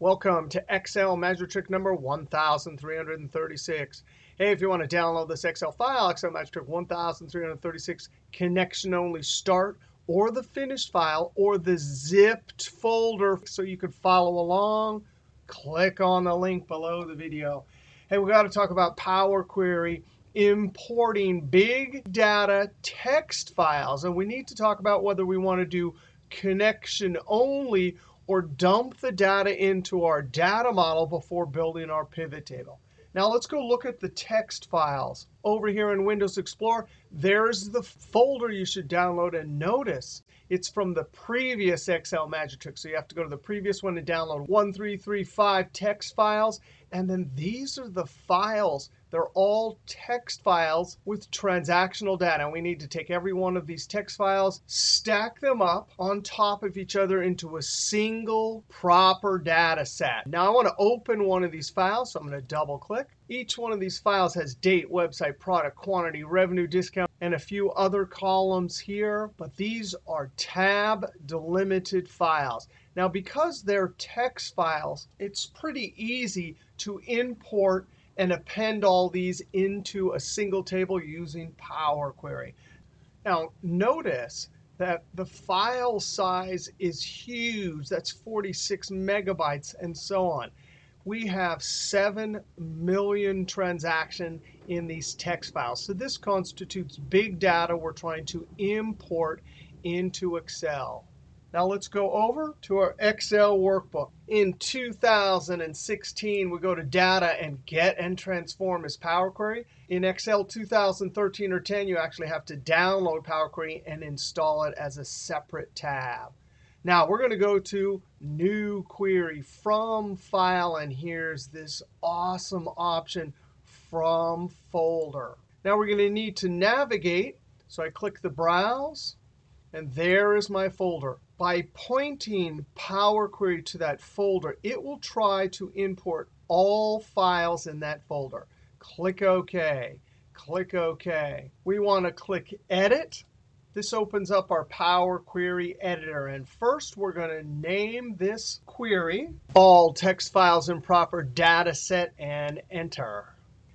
Welcome to Excel magic trick number 1336. Hey, if you want to download this Excel file, Excel magic trick 1336, connection only start, or the finished file, or the zipped folder so you can follow along, click on the link below the video. Hey, we got to talk about Power Query importing big data text files. And we need to talk about whether we want to do connection only or dump the data into our data model before building our pivot table. Now let's go look at the text files. Over here in Windows Explorer, there's the folder you should download. And notice it's from the previous Excel magic trick. So you have to go to the previous one and download 1335 text files. And then these are the files they're all text files with transactional data. We need to take every one of these text files, stack them up on top of each other into a single proper data set. Now I want to open one of these files, so I'm going to double click. Each one of these files has date, website, product, quantity, revenue, discount, and a few other columns here. But these are tab delimited files. Now because they're text files, it's pretty easy to import and append all these into a single table using Power Query. Now, notice that the file size is huge. That's 46 megabytes and so on. We have 7 million transactions in these text files. So this constitutes big data we're trying to import into Excel. Now let's go over to our Excel workbook. In 2016, we go to Data and Get and Transform as Power Query. In Excel 2013 or 10, you actually have to download Power Query and install it as a separate tab. Now we're going to go to New Query from File, and here's this awesome option from Folder. Now we're going to need to navigate. So I click the Browse, and there is my folder by pointing Power Query to that folder, it will try to import all files in that folder. Click OK. Click OK. We want to click Edit. This opens up our Power Query Editor. And first, we're going to name this query all text files in proper data set and enter.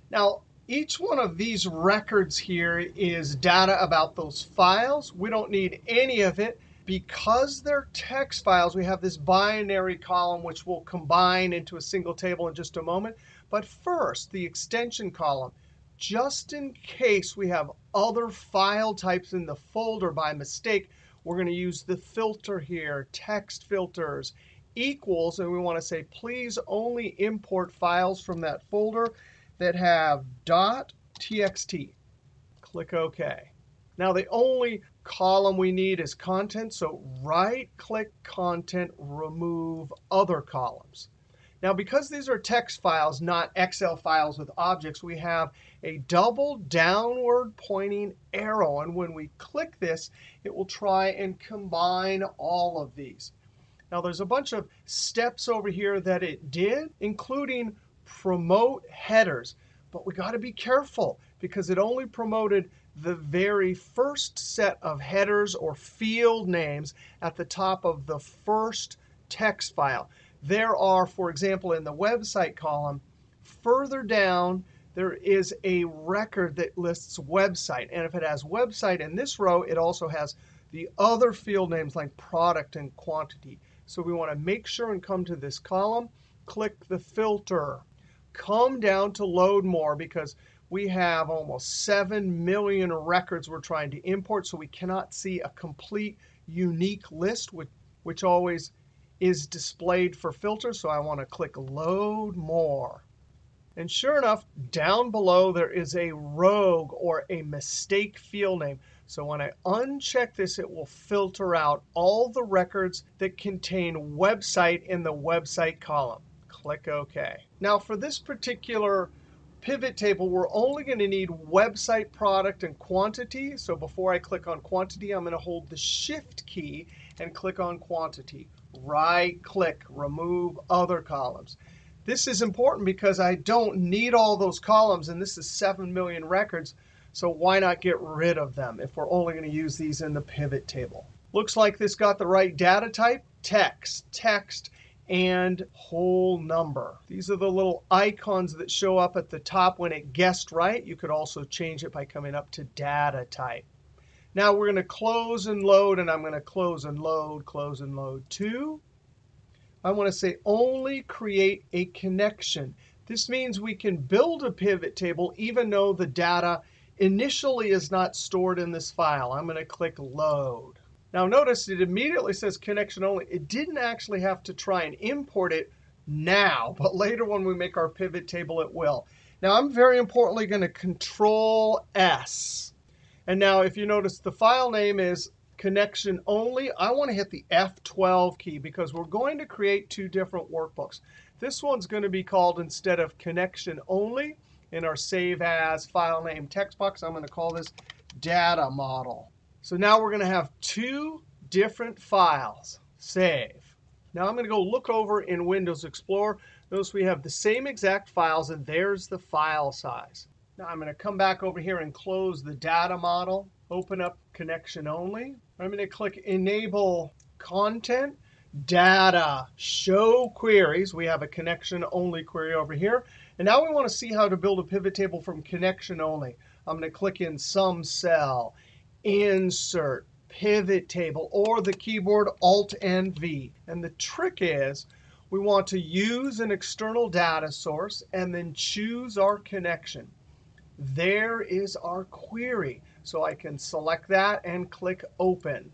Now, each one of these records here is data about those files. We don't need any of it because they're text files, we have this binary column which will combine into a single table in just a moment. But first, the extension column. Just in case we have other file types in the folder by mistake, we're going to use the filter here, text filters, equals, and we want to say, please only import files from that folder that have .txt. Click OK. Now, the only column we need is content. So right-click Content, remove Other Columns. Now, because these are text files, not Excel files with objects, we have a double downward pointing arrow. And when we click this, it will try and combine all of these. Now, there's a bunch of steps over here that it did, including promote headers. But we got to be careful because it only promoted the very first set of headers or field names at the top of the first text file. There are, for example, in the website column, further down, there is a record that lists website. And if it has website in this row, it also has the other field names like product and quantity. So we want to make sure and come to this column, click the filter. Come down to load more because we have almost 7 million records we're trying to import. So we cannot see a complete unique list, which, which always is displayed for filter. So I want to click Load More. And sure enough, down below there is a rogue or a mistake field name. So when I uncheck this, it will filter out all the records that contain website in the website column. Click OK. Now for this particular pivot table, we're only going to need website product and quantity. So before I click on quantity, I'm going to hold the Shift key and click on quantity. Right click, remove other columns. This is important because I don't need all those columns, and this is 7 million records. So why not get rid of them if we're only going to use these in the pivot table? Looks like this got the right data type, text. Text and whole number. these are the little icons that show up at the top when it guessed right. you could also change it by coming up to data type now we're going to close and load. and i'm going to close and load, close and load to i want to say only create a connection this means we can build a pivot table even though the data initially is not stored in this file. i'm going to click load. Now notice it immediately says connection only. it didn't actually have to try and import it now. but later when we make our pivot table, it will. now i'm very importantly going to control s. and now if you notice, the file name is connection only. i want to hit the f twelve key because we're going to create two different workbooks. This one's going to be called, instead of connection only in our save as file name text box, i'm going to call this data model. So now we're going to have two different files. save. now i'm going to go look over in windows explorer. notice we have the same exact files, and there's the file size. now i'm going to come back over here and close the data model, open up connection only. i'm going to click enable content data show queries. we have a connection only query over here. and now we want to see how to build a pivot table from connection only. i'm going to click in some cell insert pivot table, or the keyboard alt n v. and the trick is we want to use an external data source and then choose our connection there is our query. so i can select that and click open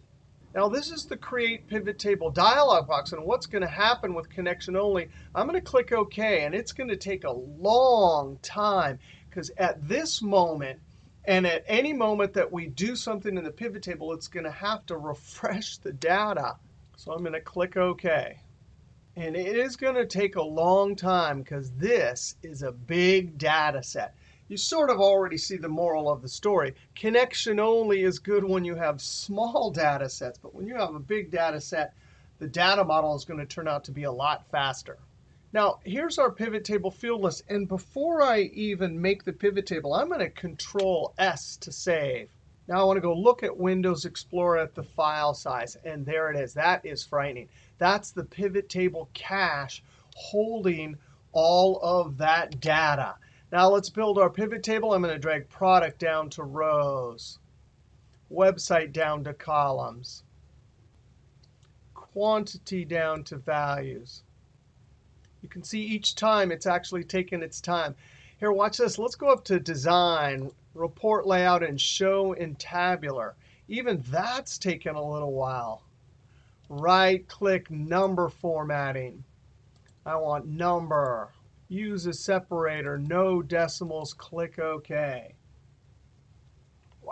now this is the create pivot table dialog box. and what's going to happen with connection only, i'm going to click ok. and it's going to take a long time because at this moment and at any moment that we do something in the pivot table, it's going to have to refresh the data. so i'm going to click ok. and it is going to take a long time because this is a big data set you sort of already see the moral of the story. connection only is good when you have small data sets. but when you have a big data set the data model is going to turn out to be a lot faster. Now here's our pivot table field list. and before i even make the pivot table, i'm going to control s to save. now i want to go look at windows explorer at the file size. and there it is. that is frightening. that's the pivot table cache holding all of that data. now let's build our pivot table. i'm going to drag product down to rows website down to columns quantity down to values you can see each time it's actually taken its time here, watch this. let's go up to design, report layout, and show in tabular. even that's taken a little while right click number formatting i want number use a separator, no decimals, click ok.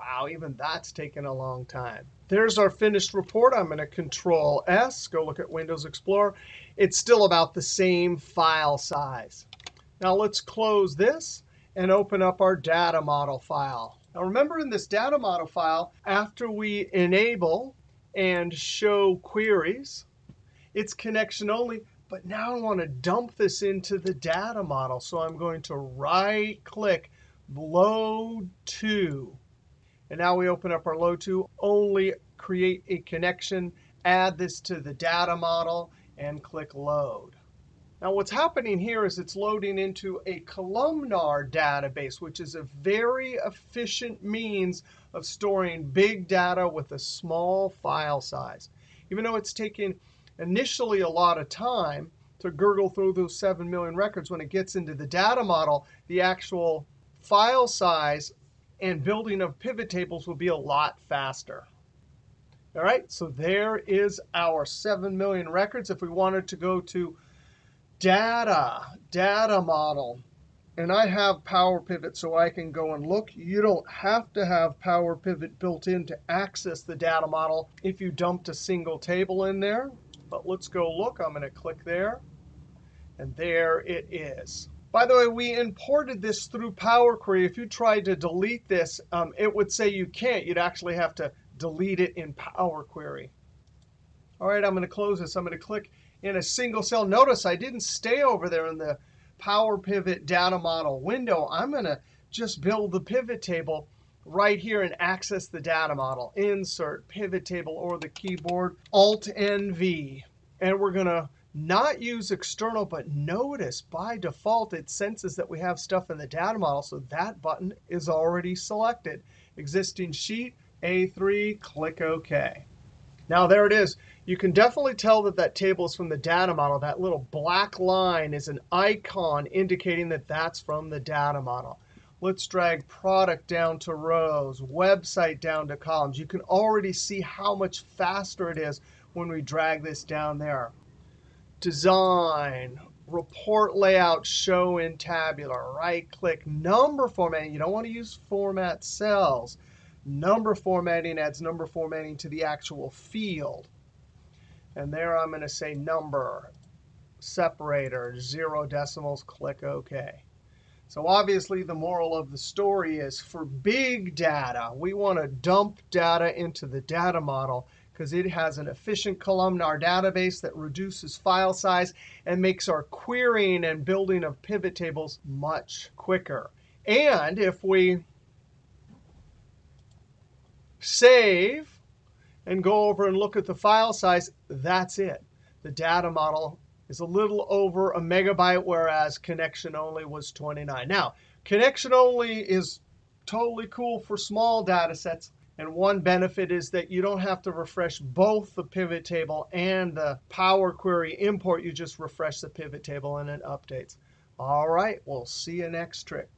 Wow, even that's taken a long time. there's our finished report. i'm going to control s, go look at windows explorer it's still about the same file size now let's close this and open up our data model file. now remember in this data model file, after we enable and show queries it's connection only. but now i want to dump this into the data model. so i'm going to right click load to. And now we open up our load to, only create a connection add this to the data model and click load. now what's happening here is it's loading into a columnar database, which is a very efficient means of storing big data with a small file size. even though it's taking initially a lot of time to gurgle through those seven million records, when it gets into the data model, the actual file size and building of pivot tables will be a lot faster. all right, so there is our seven million records. if we wanted to go to data, data model and i have power pivot so i can go and look. you don't have to have power pivot built in to access the data model if you dumped a single table in there. but let's go look. i'm going to click there and there it is. By the way, we imported this through power query. if you tried to delete this, um, it would say you can't. you'd actually have to delete it in power query. all right, i'm going to close this. i'm going to click in a single cell. notice i didn't stay over there in the power pivot data model window. i'm going to just build the pivot table right here and access the data model. insert pivot table or the keyboard alt n v. and we're going to not use external, but notice by default it senses that we have stuff in the data model, so that button is already selected. Existing sheet, A3, click OK. Now there it is. You can definitely tell that that table is from the data model. That little black line is an icon indicating that that's from the data model. Let's drag product down to rows, website down to columns. You can already see how much faster it is when we drag this down there. Design, report layout, show in tabular, right click, number formatting. You don't want to use format cells. Number formatting adds number formatting to the actual field. And there I'm going to say number, separator, zero decimals, click OK. So obviously, the moral of the story is for big data, we want to dump data into the data model because it has an efficient columnar database that reduces file size and makes our querying and building of pivot tables much quicker. And if we save and go over and look at the file size, that's it. The data model is a little over a megabyte, whereas connection only was 29. Now, connection only is totally cool for small data sets. And one benefit is that you don't have to refresh both the pivot table and the Power Query import. You just refresh the pivot table and it updates. All right, we'll see you next trick.